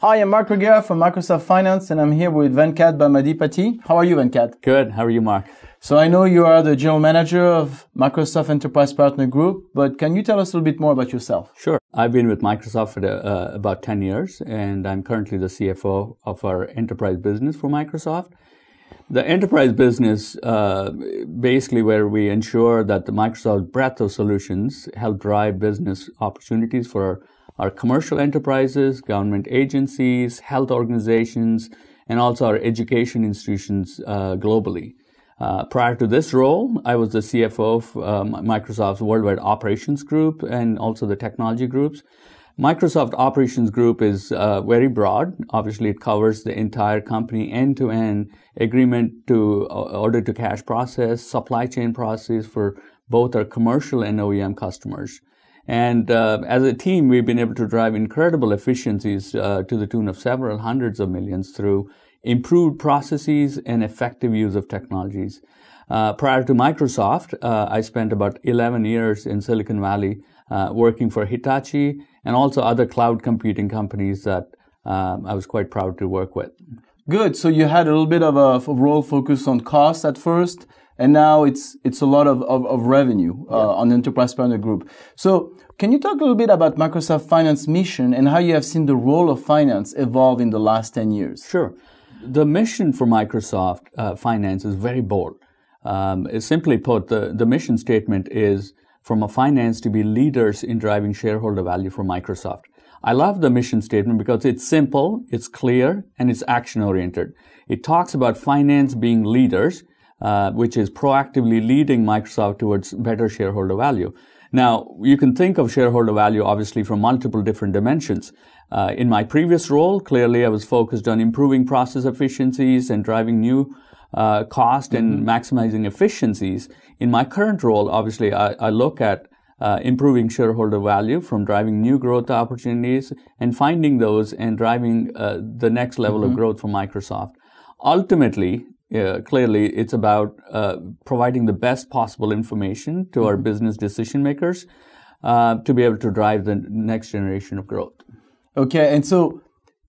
Hi, I'm Marc Reguera from Microsoft Finance, and I'm here with Venkat Bhamidipati. How are you, Venkat? Good. How are you, Marc? So I know you are the general manager of Microsoft Enterprise Partner Group, but can you tell us a little bit more about yourself? Sure. I've been with Microsoft for uh, about 10 years, and I'm currently the CFO of our enterprise business for Microsoft. The enterprise business, uh, basically where we ensure that the Microsoft breadth of solutions help drive business opportunities for our, commercial enterprises, government agencies, health organizations, and also our education institutions uh, globally. Uh, prior to this role, I was the CFO of um, Microsoft's Worldwide Operations Group and also the technology groups. Microsoft Operations Group is uh, very broad. Obviously, it covers the entire company end to end agreement to uh, order to cash process, supply chain process for both our commercial and OEM customers. And uh, as a team, we've been able to drive incredible efficiencies uh, to the tune of several hundreds of millions through improved processes and effective use of technologies. Uh, prior to Microsoft, uh, I spent about 11 years in Silicon Valley uh, working for Hitachi and also other cloud computing companies that um, I was quite proud to work with. Good. So you had a little bit of a, role focus on cost at first, and now it's it's a lot of of, of revenue uh, yeah. on the Enterprise Partner Group. So can you talk a little bit about Microsoft Finance mission and how you have seen the role of finance evolve in the last ten years? Sure. The mission for Microsoft uh, Finance is very bold. Um, simply put, the, the mission statement is from a finance to be leaders in driving shareholder value for Microsoft. I love the mission statement because it's simple, it's clear, and it's action oriented. It talks about finance being leaders, uh, which is proactively leading Microsoft towards better shareholder value. Now, you can think of shareholder value obviously from multiple different dimensions. Uh, in my previous role, clearly I was focused on improving process efficiencies and driving new uh, cost and mm-hmm. maximizing efficiencies. In my current role, obviously, I, I look at uh, improving shareholder value from driving new growth opportunities and finding those and driving uh, the next level mm-hmm. of growth for Microsoft. Ultimately, uh, clearly, it's about uh, providing the best possible information to mm-hmm. our business decision makers uh, to be able to drive the next generation of growth. Okay, and so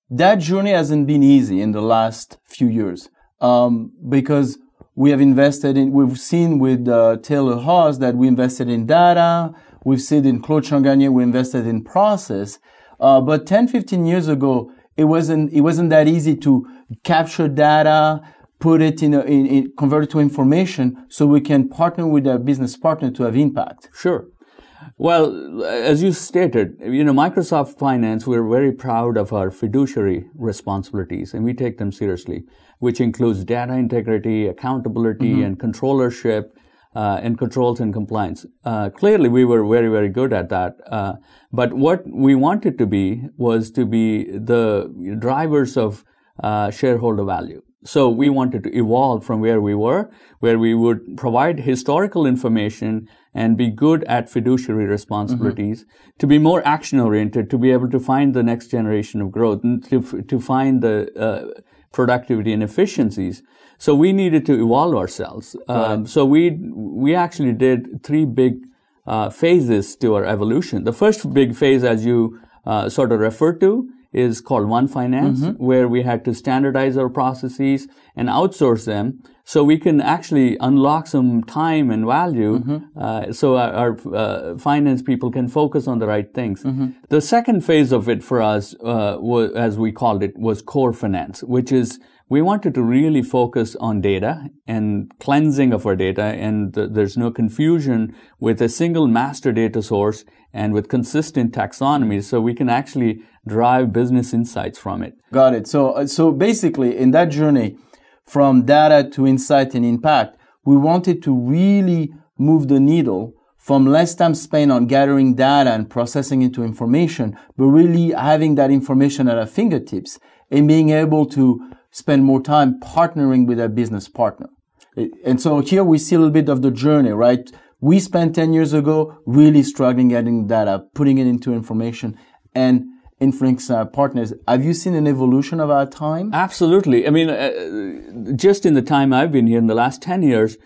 that journey hasn't been easy in the last few years um, because we have invested in, we've seen with uh, Taylor Haws that we invested in data, we've seen in Claude Changanier, we invested in process. Uh, but 10, 15 years ago, it wasn't, it wasn't that easy to capture data, put it in, a, in, in convert it to information so we can partner with our business partner to have impact. Sure. Well, as you stated, you know, Microsoft Finance, we're very proud of our fiduciary responsibilities and we take them seriously, which includes data integrity, accountability, mm-hmm. and controllership. Uh, and controls and compliance. Uh, clearly, we were very, very good at that. Uh, but what we wanted to be was to be the drivers of uh, shareholder value. So we wanted to evolve from where we were, where we would provide historical information and be good at fiduciary responsibilities, mm-hmm. to be more action oriented, to be able to find the next generation of growth, and to, to find the uh, productivity and efficiencies. So we needed to evolve ourselves. Um, so we we actually did three big uh, phases to our evolution. The first big phase, as you uh, sort of referred to, is called One Finance, mm-hmm. where we had to standardize our processes and outsource them so we can actually unlock some time and value mm-hmm. uh, so our, our uh, finance people can focus on the right things. Mm-hmm. The second phase of it for us, uh, was, as we called it, was core finance, which is we wanted to really focus on data and cleansing of our data and th- there's no confusion with a single master data source and with consistent taxonomy so we can actually drive business insights from it. Got it. So uh, so basically in that journey from data to insight and impact we wanted to really move the needle from less time spent on gathering data and processing into information but really having that information at our fingertips and being able to spend more time partnering with a business partner. And so here we see a little bit of the journey, right? We spent 10 years ago really struggling getting data, putting it into information and influence uh, partners. Have you seen an evolution of our time? Absolutely. I mean, uh, just in the time I've been here in the last 10 years,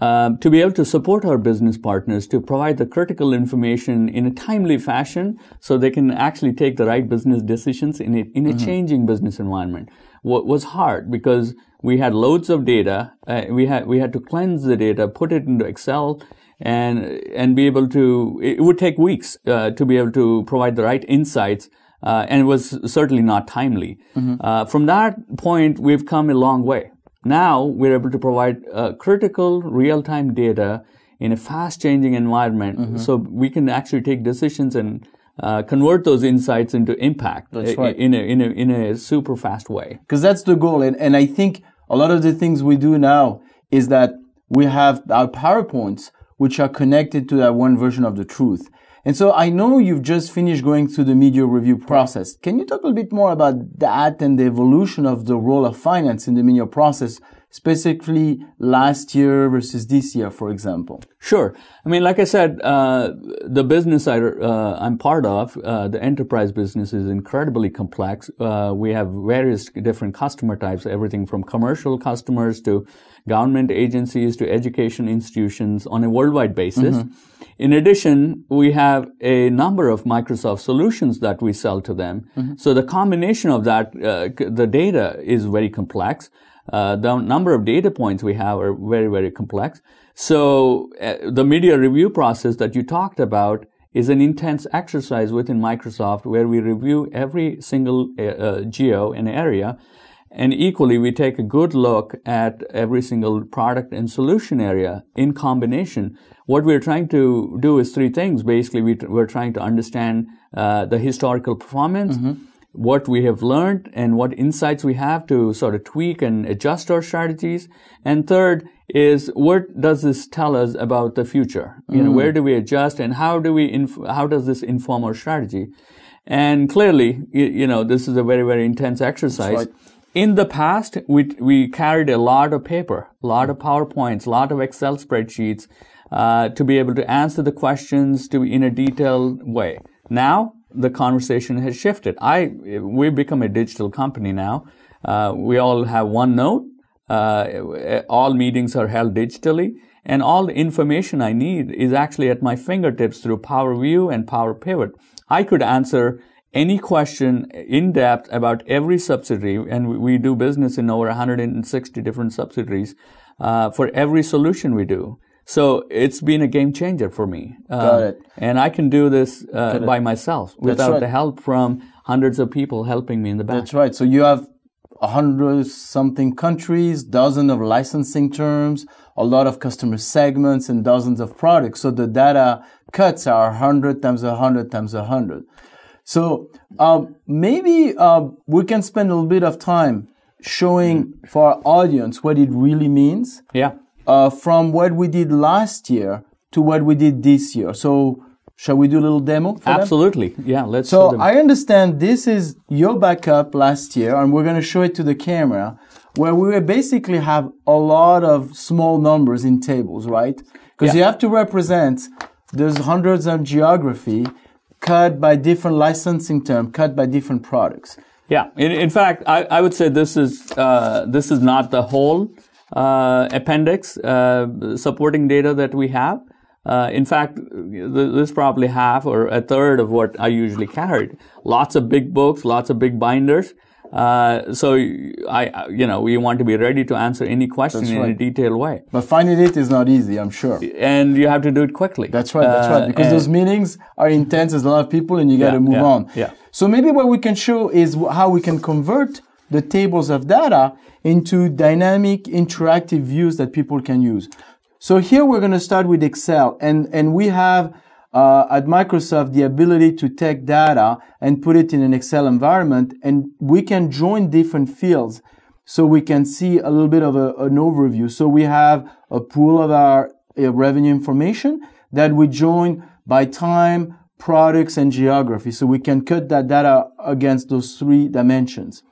um, to be able to support our business partners to provide the critical information in a timely fashion so they can actually take the right business decisions in a, in a mm-hmm. changing business environment was hard because we had loads of data uh, we had we had to cleanse the data put it into excel and and be able to it would take weeks uh, to be able to provide the right insights uh, and it was certainly not timely mm-hmm. Uh, from that point we've come a long way now we're able to provide uh, critical real-time data in a fast-changing environment, mm-hmm. so we can actually take decisions and uh, convert those insights into impact right. in, a, in, a, in a super fast way. Because that's the goal. And, and I think a lot of the things we do now is that we have our PowerPoints, which are connected to that one version of the truth. And so I know you've just finished going through the mid-year review process. Can you talk a little bit more about that and the evolution of the role of finance in the mid-year process, specifically last year versus this year, for example? Sure. I mean, like I said, uh, the business I, uh, I'm part of, uh, the enterprise business is incredibly complex. Uh, we have various different customer types, everything from commercial customers to government agencies to education institutions on a worldwide basis. Mm-hmm. In addition, we have a number of Microsoft solutions that we sell to them. Mm-hmm. So the combination of that, uh, the data is very complex. Uh, the number of data points we have are very, very complex. So uh, the mid-year review process that you talked about is an intense exercise within Microsoft where we review every single uh, uh geo and area and equally, we take a good look at every single product and solution area in combination. What we're trying to do is three things. Basically, we are trying to understand uh, the historical performance, mm-hmm. What we have learned, and what insights we have to sort of tweak and adjust our strategies. And third is what does this tell us about the future? You know, mm. where do we adjust, and how do we inf- how does this inform our strategy? And clearly, you, you know, this is a very very intense exercise in the past, we, we carried a lot of paper, a lot of PowerPoints, a lot of Excel spreadsheets uh, to be able to answer the questions to in a detailed way. Now, the conversation has shifted. I, we've become a digital company now. Uh, we all have OneNote. Uh, all meetings are held digitally. And all the information I need is actually at my fingertips through Power View and Power Pivot. I could answer any question in depth about every subsidiary, and we do business in over 160 different subsidiaries uh, for every solution we do. So it's been a game changer for me. Uh, Got it. And I can do this uh, by myself without right. the help from hundreds of people helping me in the back. That's right. So you have a hundred something countries, dozens of licensing terms, a lot of customer segments, and dozens of products. So the data cuts are 100 times 100 times 100. So um, maybe uh, we can spend a little bit of time showing for our audience what it really means. Yeah. Uh, from what we did last year to what we did this year. So shall we do a little demo? Absolutely. Them? Yeah. Let's. So I understand this is your backup last year, and we're going to show it to the camera, where we basically have a lot of small numbers in tables, right? Because yeah. you have to represent there's hundreds of geography cut by different licensing term, cut by different products. Yeah, in, in fact, I, I, would say this is uh, this is not the whole appendix uh, supporting data that we have. Uh, in fact, this is probably half or a third of what I usually carried. Lots of big books, lots of big binders. Uh, so I, you know, we want to be ready to answer any question that's in right. a detailed way. But finding it is not easy, I'm sure. And you have to do it quickly. That's right. That's right. Uh, because those meetings are intense. There's a lot of people, and you got to yeah, move yeah, on. Yeah. So maybe what we can show is how we can convert the tables of data into dynamic, interactive views that people can use. So here we're going to start with Excel, and and we have uh, at Microsoft the ability to take data and put it in an Excel environment, and we can join different fields so we can see a little bit of a, an overview. So we have a pool of our uh, revenue information that we join by time, products, and geography. So we can cut that data against those three dimensions.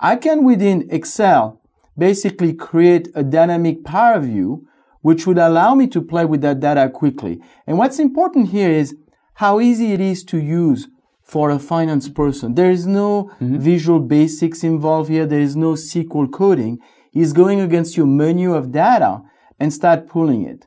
I can within Excel basically create a dynamic power view which would allow me to play with that data quickly. And what's important here is how easy it is to use for a finance person. There is no mm-hmm. visual basics involved here. There is no SQL coding. He's going against your menu of data and start pulling it.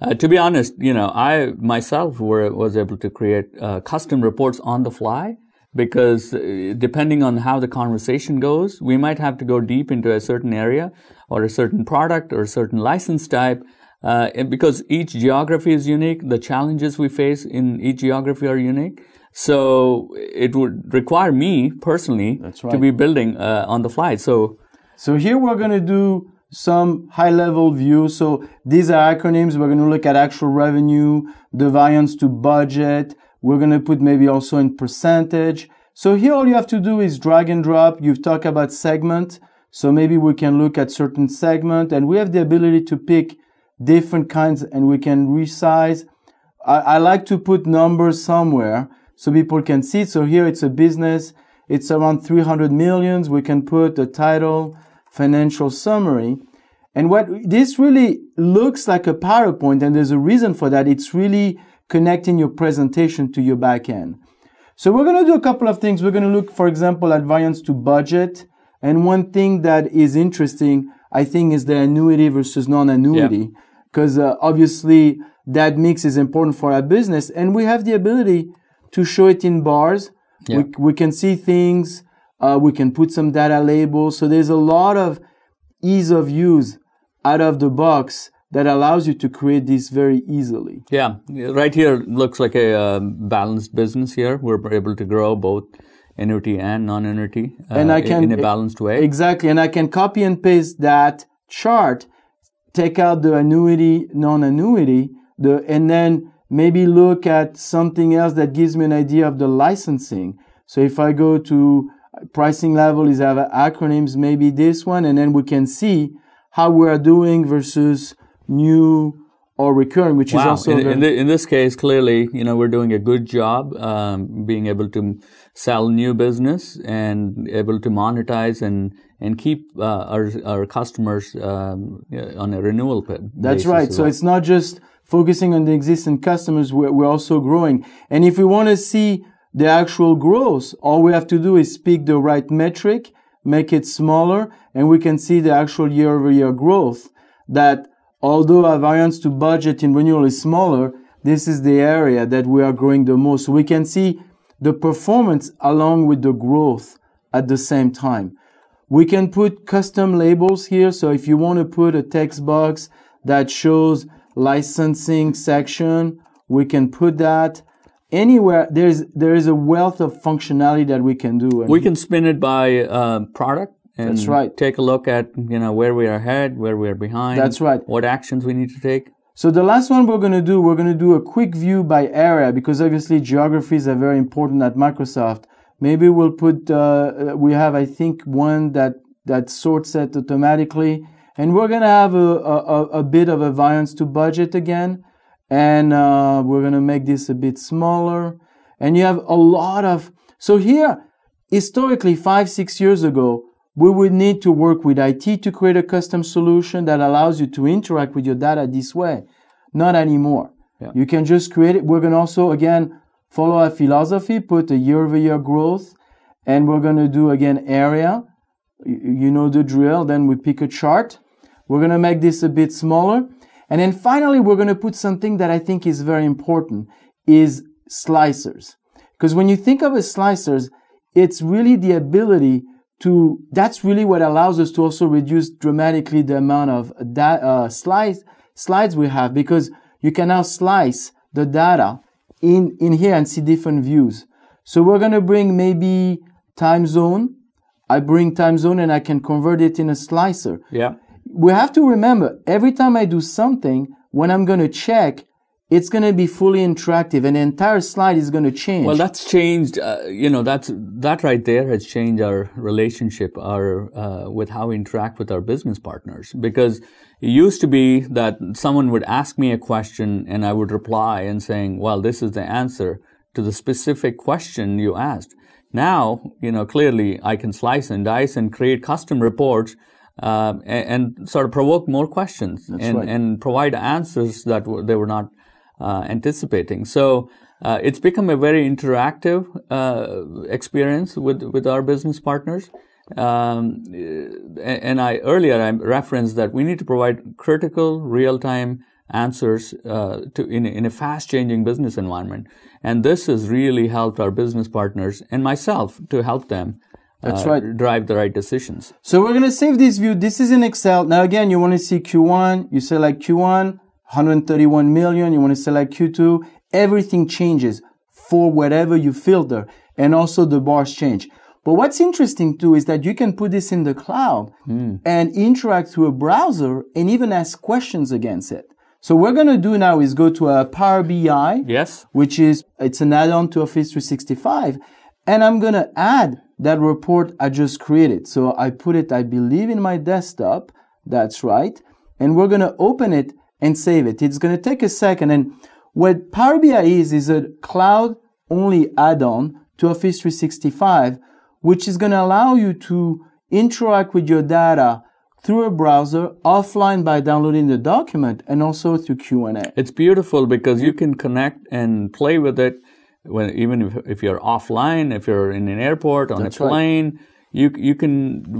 Uh, to be honest, you know, I myself were, was able to create uh, custom reports on the fly because uh, depending on how the conversation goes, we might have to go deep into a certain area or a certain product or a certain license type. Uh, because each geography is unique, the challenges we face in each geography are unique. So it would require me personally That's to be building uh, on the fly. So So here we're going to do some high level view. So these are acronyms. We're going to look at actual revenue, the variance to budget. We're going to put maybe also in percentage. So here all you have to do is drag and drop. You've talked about segment. So maybe we can look at certain segment and we have the ability to pick different kinds and we can resize. I, I like to put numbers somewhere so people can see. So here it's a business. It's around 300 millions. We can put the title, financial summary. And what this really looks like a PowerPoint, and there's a reason for that. It's really connecting your presentation to your back end. So we're going to do a couple of things. We're going to look, for example, at variance to budget. And one thing that is interesting, I think, is the annuity versus non-annuity. Because uh, obviously that mix is important for our business. And we have the ability to show it in bars. Yeah. We, we can see things. Uh, we can put some data labels. So there's a lot of ease of use out of the box that allows you to create these very easily. Yeah, right here looks like a um, balanced business here. We're able to grow both annuity and non-annuity uh, And I can- in a balanced way. Exactly. And I can copy and paste that chart, take out the annuity, non-annuity, the, and then maybe look at something else that gives me an idea of the licensing. So if I go to pricing level is have acronyms, maybe this one, and then we can see how we are doing versus new or recurring, which is also in, in, thi- in this case, clearly, you know, we're doing a good job um, being able to sell new business and able to monetize and and keep uh, our our customers um, on a renewal pa- That's right. So well. it's not just focusing on the existing customers, we're, we're also growing. And if we want to see the actual growth, all we have to do is pick the right metric, make it smaller, and we can see the actual year over year growth that although our variance to budget in renewal is smaller, this is the area that we are growing the most. We can see the performance along with the growth at the same time. We can put custom labels here. So if you want to put a text box that shows licensing section, we can put that anywhere. There's, there is a wealth of functionality that we can do. We can spin it by uh, product and That's right. take a look at you know where we are ahead, where we are behind. That's right. What actions we need to take. So the last one we're going to do, we're going to do a quick view by area because obviously geographies are very important at Microsoft. Maybe we'll put, uh, we have, I think, one that, that sorts it automatically. And we're going to have a, a, a bit of a variance to budget again. And, uh, we're going to make this a bit smaller. And you have a lot of, so here, historically, five, six years ago, we would need to work with IT to create a custom solution that allows you to interact with your data this way. Not anymore. Yeah. You can just create it. We're going to also, again, follow our philosophy, put a year over year growth, and we're going to do again area. You you know the drill. Then we pick a chart. We're going to make this a bit smaller. And then finally, we're going to put something that I think is very important is slicers. Because when you think of a slicers, it's really the ability to, that's really what allows us to also reduce dramatically the amount of da- uh, slides, slides we have because you can now slice the data in, in here and see different views. So we're going to bring maybe time zone. I bring time zone and I can convert it in a slicer Yeah. we have to remember every time I do something, when I'm going to check, it's going to be fully interactive and the entire slide is going to change. Well, that's changed. Uh, you know, that's that right there has changed our relationship, our uh, with how we interact with our business partners. Because it used to be that someone would ask me a question and I would reply and saying, "Well, this is the answer to the specific question you asked." Now, you know, clearly I can slice and dice and create custom reports. Uh, and, and sort of provoke more questions and, right. and provide answers that were, they were not uh, anticipating. So uh, it's become a very interactive uh, experience with with our business partners, Um, uh, and I earlier I referenced that we need to provide critical real-time answers uh, to in, in a fast-changing business environment, and this has really helped our business partners and myself to help them. That's uh, right. Drive the right decisions. So we're going to save this view. This is in Excel. Now again, you want to see Q1. You say like Q1, 131 million. You want to select Q2. Everything changes for whatever you filter and also the bars change. But what's interesting too is that you can put this in the cloud hmm. and interact through a browser and even ask questions against it. So we're going to do now is go to a Power BI Yes. which is it's an add-on to Office 365, and I'm gonna add that report I just created. So I put it, I believe, in my desktop. That's right, and we're gonna open it and save it. It's gonna take a second, and what Power BI is is a cloud-only add-on to Office 365, which is gonna allow you to interact with your data through a browser offline by downloading the document and also through Q&A. It's beautiful because you can connect and play with it when even if, if you're offline, if you're in an airport, on That's a right. plane, you you can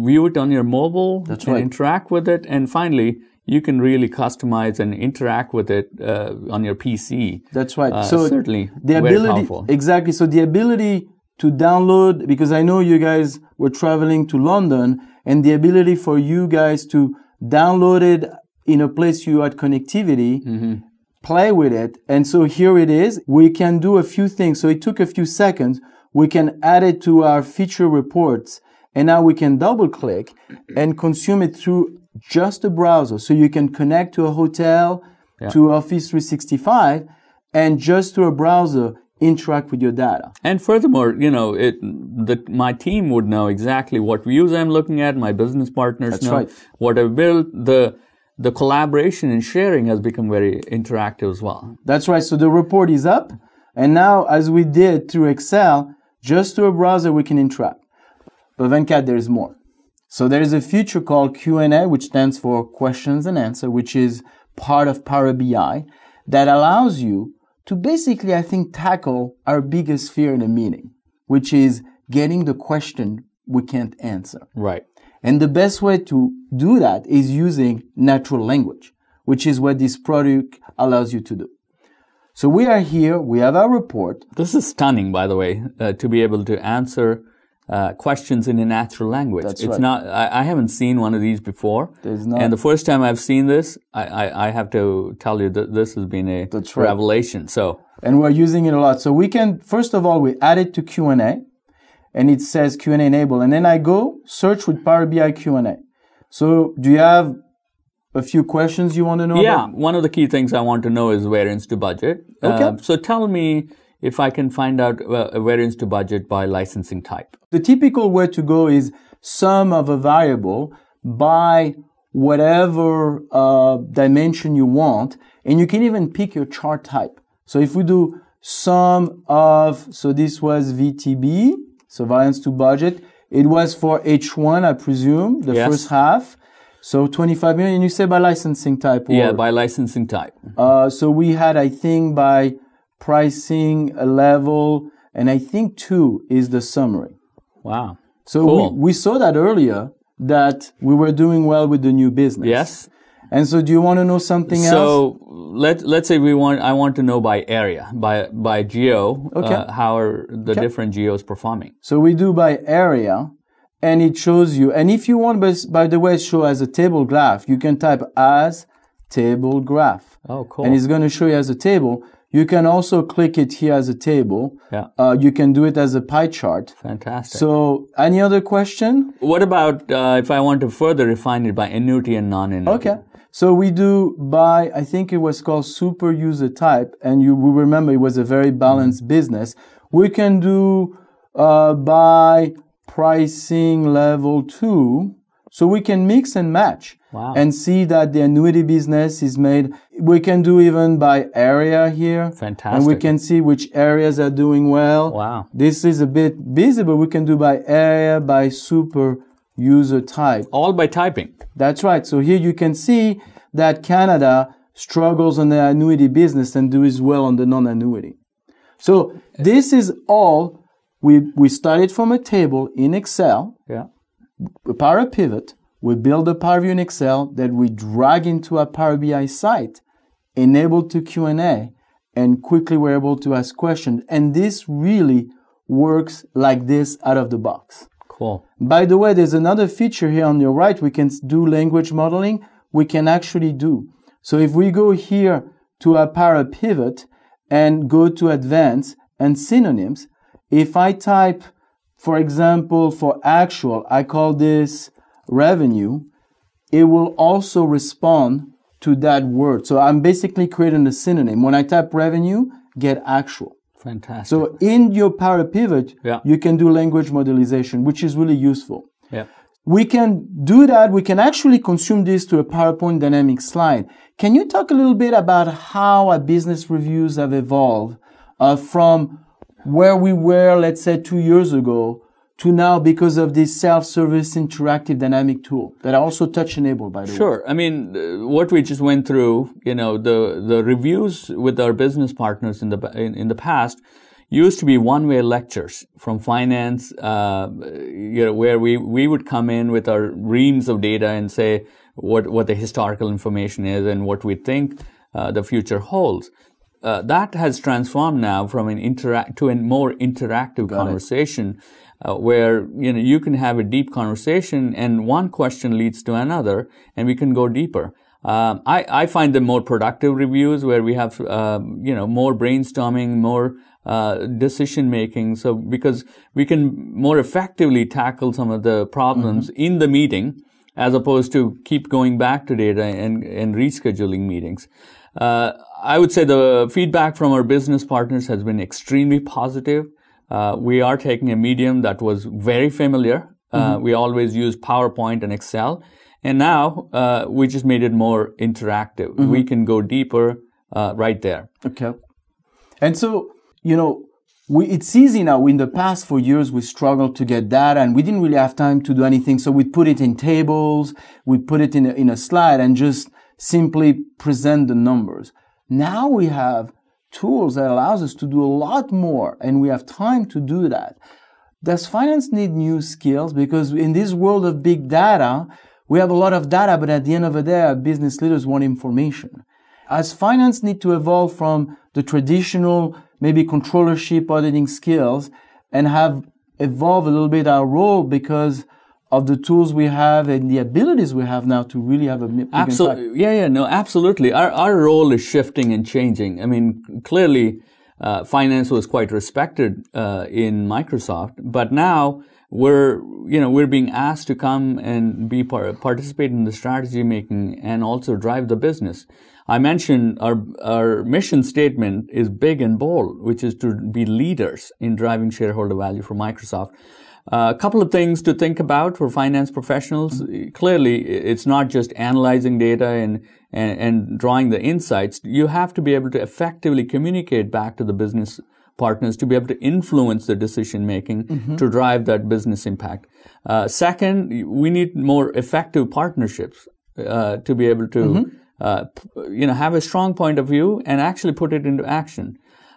view it on your mobile That's and right. interact with it, and finally you can really customize and interact with it uh, on your PC. That's right. Uh, so certainly the ability powerful. exactly. So the ability to download because I know you guys were traveling to London, and the ability for you guys to download it in a place you had connectivity, Mm-hmm. play with it, and so here it is. We can do a few things. So it took a few seconds. We can add it to our feature reports, and now we can double click and consume it through just a browser. So you can connect to a hotel, to Office 365, and just through a browser interact with your data. And furthermore, you know, it, the, my team would know exactly what views I'm looking at. My business partners That's know right. what I've built. The the collaboration and sharing has become very interactive as well. That's right. So the report is up. And now, as we did through Excel, just through a browser, we can interact. But Venkat, there's more. So there is a feature called Q&A, which stands for questions and answer, which is part of Power BI that allows you to basically, I think, tackle our biggest fear in a meeting, which is getting the question we can't answer. Right. And the best way to do that is using natural language, which is what this product allows you to do. So we are here, we have our report. This is stunning, by the way, uh, to be able to answer uh, questions in a natural language. That's it's right. not. I, I haven't seen one of these before. There's not. And the first time I've seen this, I, I, I have to tell you that this has been a right. revelation. So and we're using it a lot. So we can, first of all, we add it to Q&A and it says Q&A enable. And then I go search with Power BI Q&A. So do you have a few questions you want to know yeah, about? one of the key things I want to know is variance to budget. Okay. Uh, so tell me if I can find out a variance to budget by licensing type. The typical way to go is sum of a variable by whatever uh, dimension you want, and you can even pick your chart type. So if we do sum of, so this was VTB, so variance to budget, it was for H1, I presume, the Yes. first half. So 25 million, you say by licensing type? Or, Yeah, by licensing type. uh, so we had, I think, by pricing a level, and I think two is the summary. Wow. So Cool. we, we saw that earlier that we were doing well with the new business. Yes. And so do you want to know something else? So let let's say we want I want to know by area by by geo Okay. uh, how are the different geos performing. So we do by area and it shows you. And if you want, by, by the way, show as a table graph, you can type as table graph. Oh, cool. And it's going to show you as a table. You can also click it here as a table. Yeah. Uh, you can do it as a pie chart. Fantastic. So any other question? what about uh, if I want to further refine it by annuity and non-annuity? Okay. So we do by, I think it was called super user type, and you will remember it was a very balanced business. We can do uh, by pricing level two. So we can mix and match Wow. and see that the annuity business is made. We can do even by area here. Fantastic. And we can see which areas are doing well. Wow. This is a bit busy, but we can do by area, by super user type. All by typing. That's right. So here you can see that Canada struggles on the annuity business and does well on the non-annuity. So this is all we we started from a table in Excel Yeah. Power Pivot, we build a Power View in Excel that we drag into a Power BI site, enabled to Q&A, and quickly we're able to ask questions. And this really works like this out of the box. Cool. By the way, there's another feature here on your right. We can do language modeling. We can actually do. So if we go here to a Power Pivot and go to advanced and synonyms, if I type, for example, for actual, I call this revenue, it will also respond to that word. So I'm basically creating a synonym. When I type revenue, get actual. Fantastic. So in your Power Pivot, Yeah. you can do language modelization, which is really useful. yeah. We can do that. We can actually consume this to a PowerPoint dynamic slide. Can you talk a little bit about how our business reviews have evolved uh, from where we were, let's say, two years ago to now because of this self-service interactive dynamic tool that are also touch enabled, by the way? Sure. I mean, uh, what we just went through, you know, the the reviews with our business partners in the in, in the past used to be one-way lectures from finance, uh, you know, where we we would come in with our reams of data and say what what the historical information is and what we think uh, the future holds. Uh, that has transformed now from an interact to a more interactive conversation uh, where you know you can have a deep conversation and one question leads to another and we can go deeper. Um, I, I find them more productive reviews where we have um, you know more brainstorming more uh, decision making. So because we can more effectively tackle some of the problems in the meeting as opposed to keep going back to data and, and rescheduling meetings. Uh, I would say the feedback from our business partners has been extremely positive. Uh, we are taking a medium that was very familiar. Uh, We always use PowerPoint and Excel. And now uh, we just made it more interactive. We can go deeper uh, right there. Okay. And so, you know, we, it's easy now. In the past, for years, we struggled to get data and we didn't really have time to do anything. So we'd put it in tables, we'd put it in a, in a slide and just simply present the numbers. Now we have tools that allows us to do a lot more and we have time to do that. Does finance need new skills? Because in this world of big data, we have a lot of data, but at the end of the day, our business leaders want information. As finance need to evolve from the traditional, maybe controllership auditing skills and have evolved a little bit our role because of the tools we have and the abilities we have now to really have a big impact. Absolutely. Yeah, yeah, no, absolutely. Our, our role is shifting and changing. I mean, clearly, uh, finance was quite respected uh, in Microsoft, but now we're, you know, we're being asked to come and be part, participate in the strategy making and also drive the business. I mentioned our our mission statement is big and bold, which is to be leaders in driving shareholder value for Microsoft. Uh, a couple of things to think about for finance professionals. Clearly, it's not just analyzing data and, and, and drawing the insights. You have to be able to effectively communicate back to the business partners to be able to influence the decision making to drive that business impact. Uh, second, we need more effective partnerships uh, to be able to, uh, p- you know, have a strong point of view and actually put it into action.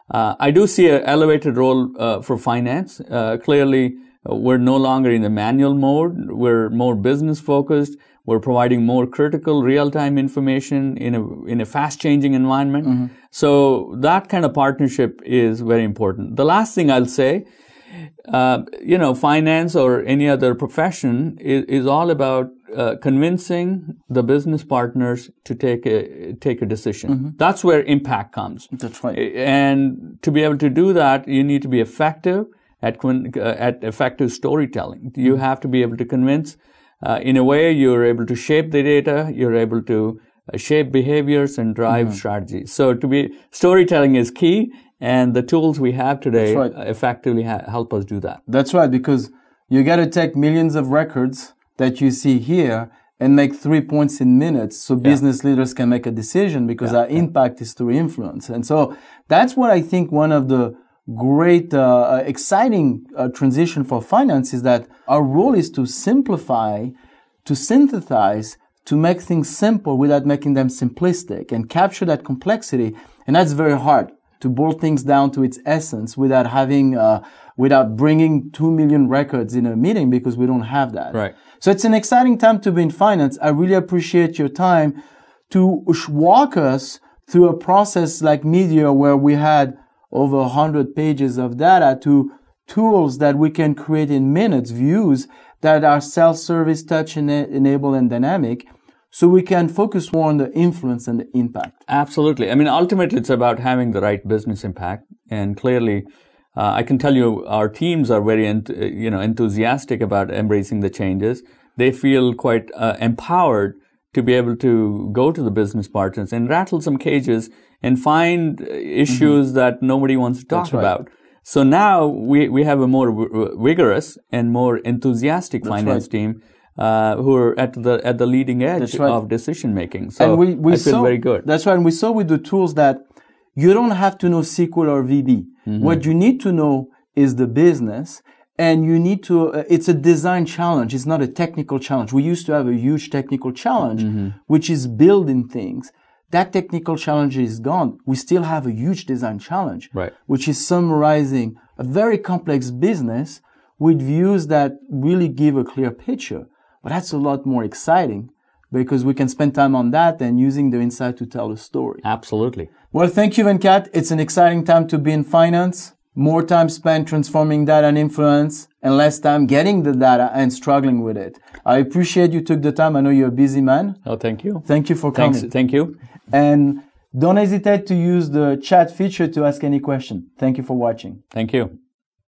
Uh, I do see an elevated role uh, for finance. Uh, clearly, uh, we're no longer in the manual mode. We're more business focused. We're providing more critical real-time information in a in a fast-changing environment. So that kind of partnership is very important. The last thing I'll say, uh, you know, finance or any other profession is, is all about uh, convincing the business partners to take a take a decision. That's where impact comes. That's right. And to be able to do that, you need to be effective at uh, at effective storytelling. You have to be able to convince. Uh, in a way, you're able to shape the data. You're able to uh, shape behaviors and drive strategies. So, to be storytelling is key, and the tools we have today right. uh, effectively ha- help us do that. That's right, because you got to take millions of records that you see here and make three points in minutes so business leaders can make a decision because our impact is through influence. And so that's what I think one of the great, uh, exciting uh, transition for finance is that our role is to simplify, to synthesize, to make things simple without making them simplistic and capture that complexity. And that's very hard to boil things down to its essence without having, uh, without bringing two million records in a meeting because we don't have that. Right. So it's an exciting time to be in finance. I really appreciate your time to walk us through a process like Media where we had over 100 pages of data to tools that we can create in minutes, views that are self-service, touch enabled and dynamic. So we can focus more on the influence and the impact. Absolutely. I mean, ultimately it's about having the right business impact and clearly uh, I can tell you our teams are very, ent- you know, enthusiastic about embracing the changes. They feel quite uh, empowered to be able to go to the business partners and rattle some cages and find issues mm-hmm. that nobody wants to talk right. about. So now we, we have a more w- vigorous and more enthusiastic That's finance right. team uh, who are at the at the leading edge right. of decision making. So and we, we I feel saw, very good. That's right. And we saw with the tools that you don't have to know SQL or VB. Mm-hmm. What you need to know is the business and you need to uh, it's a design challenge it's not a technical challenge we used to have a huge technical challenge mm-hmm. which is building things that technical challenge is gone. We still have a huge design challenge right. which is summarizing a very complex business with views that really give a clear picture. But that's a lot more exciting because we can spend time on that and using the insight to tell a story. Absolutely. Well thank you venkat. It's an exciting time to be in finance more time spent transforming data and influence and less time getting the data and struggling with it. I appreciate you took the time. I know you're a busy man. Oh, thank you. Thank you for coming. Thanks. Thank you. And don't hesitate to use the chat feature to ask any question. Thank you for watching. Thank you.